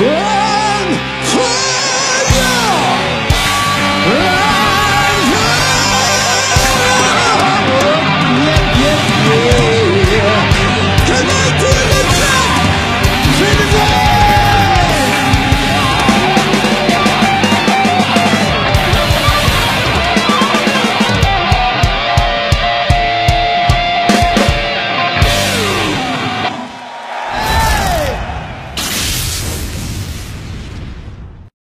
Yeah.